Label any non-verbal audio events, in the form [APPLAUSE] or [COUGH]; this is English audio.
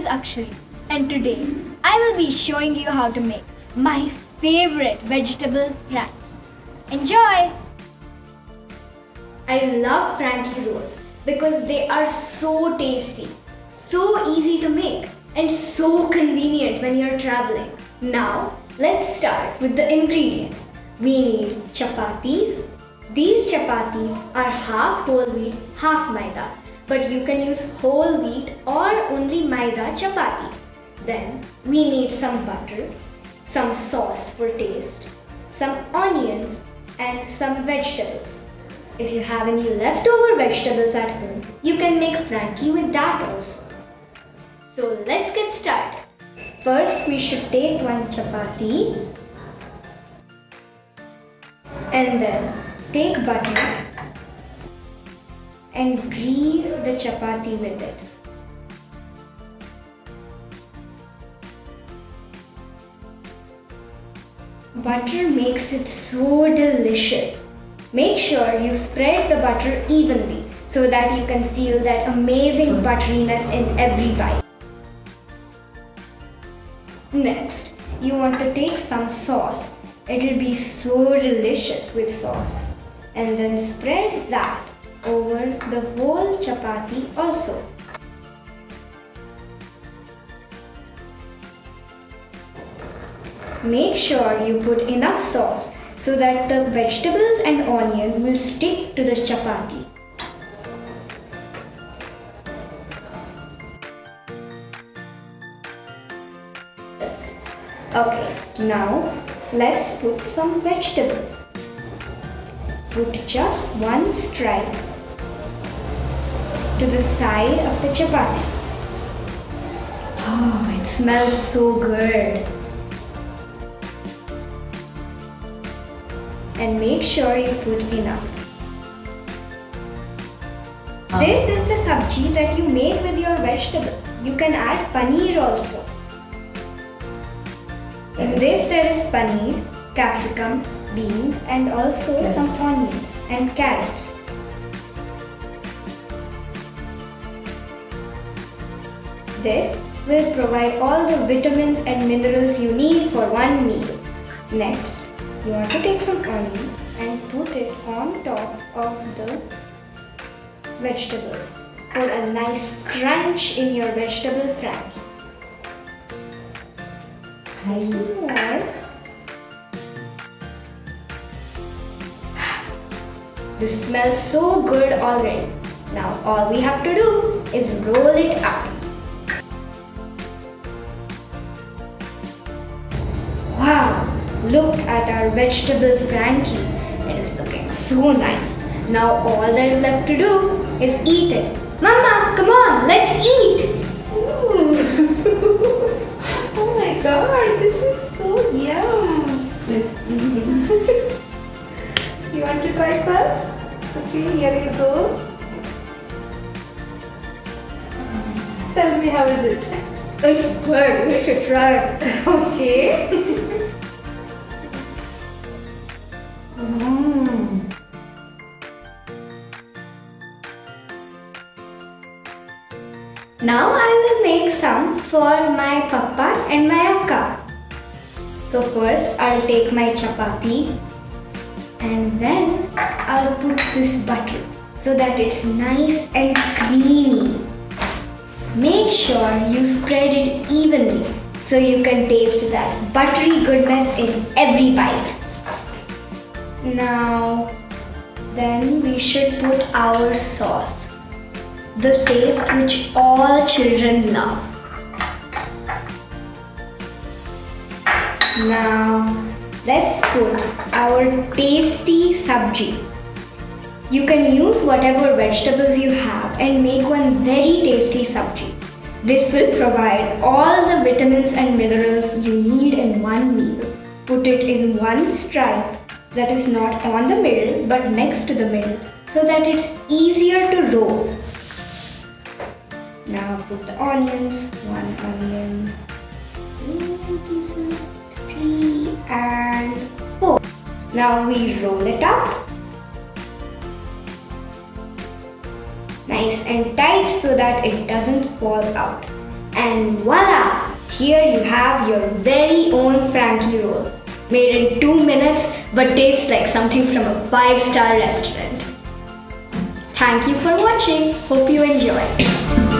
is Akshari and today I will be showing you how to make my favorite vegetable frankie. Enjoy! I love frankie rolls because they are so tasty, so easy to make and so convenient when you're traveling. Now let's start with the ingredients. We need chapatis. These chapatis are half whole wheat, half maida but you can use whole wheat or only maida chapati. Then we need some butter, some sauce for taste, some onions and some vegetables. If you have any leftover vegetables at home, you can make frankie with that also. So let's get started. First we should take one chapati and then take butter and grease the chapati with it. Butter makes it so delicious. Make sure you spread the butter evenly so that you can feel that amazing butteriness in every bite. Next, you want to take some sauce. It will be so delicious with sauce. And then spread that over the whole chapati also. Make sure you put enough sauce so that the vegetables and onion will stick to the chapati. Okay, now let's put some vegetables. Put just one stripe to the side of the chapati. Oh, it smells so good. And make sure you put enough. Ah. This is the sabji that you make with your vegetables. You can add paneer also. In this there is paneer, capsicum, beans and also some onions and carrots. This will provide all the vitamins and minerals you need for one meal. Next, you want to take some onions and put it on top of the vegetables for a nice crunch in your vegetable more. This smells so good already. Now all we have to do is roll it up. Wow, look at our vegetable frankie. It is looking so nice. Now all there is left to do is eat it. Mama, come on, let's eat. [LAUGHS] oh my god, this is so yum. Let's [LAUGHS] you want to try first? Okay, here you go. Tell me how is it? It's good, we should try it. [LAUGHS] Okay. Mm-hmm. Now I will make some for my papa and my akka. So first I'll take my chapati and then I'll put this butter so that it's nice and creamy. Make sure you spread it evenly so you can taste that buttery goodness in every bite. Now then we should put our sauce the taste which all children love. Now let's put our tasty sabji. You can use whatever vegetables you have and make one very tasty sabji. This will provide all the vitamins and minerals you need in one meal. Put it in one stripe that is not on the middle but next to the middle so that it's easier to roll. Now put the onions, one onion, two pieces, three and four. Now we roll it up. nice and tight so that it doesn't fall out. And voila! Here you have your very own Frankie roll. Made in 2 minutes but tastes like something from a 5 star restaurant. Thank you for watching. Hope you enjoyed.